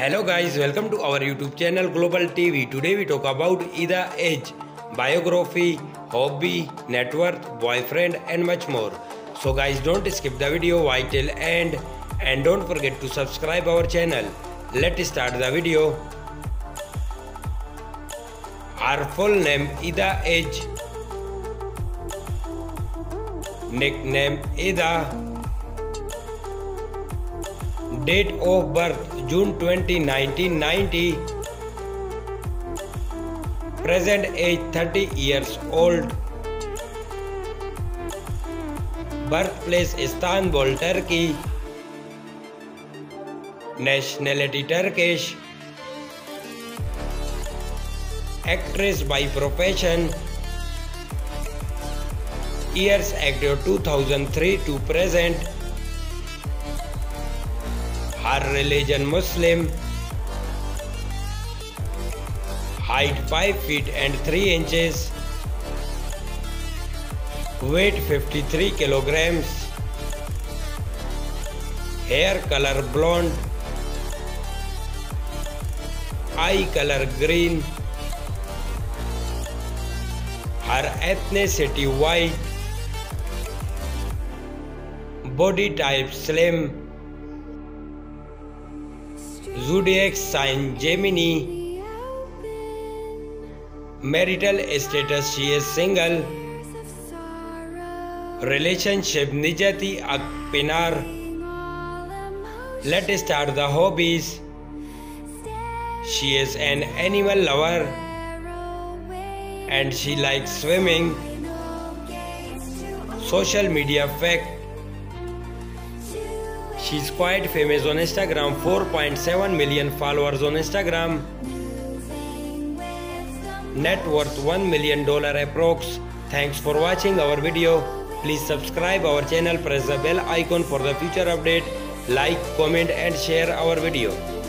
Hello guys, welcome to our YouTube channel Global TV. Today we talk about Eda Ece, biography, hobby, net worth, boyfriend and much more. So guys don't skip the video watch till end and don't forget to subscribe our channel. Let's start the video. Her full name Eda Ece. Nickname Eda. Date of birth June 20 1990 present age 30 years old birth place Istanbul Turkey nationality Turkish actress by profession years active 2003 to present Her religion Muslim. Height 5 feet and 3 inches. Weight 53 kilograms. Hair color blonde. Eye color green. Her ethnicity white. Body type slim. Zodiac sign Gemini. Marital status she is single. Relationship Nijati Akpinar. Let's start the hobbies. She is an animal lover and she likes swimming. Social media fact She's quite famous on Instagram, 4.7 million followers on Instagram. Net worth 1 million dollar approx. Thanks for watching our video. Please subscribe our channel, press the bell icon for the future update. Like, comment and share our video.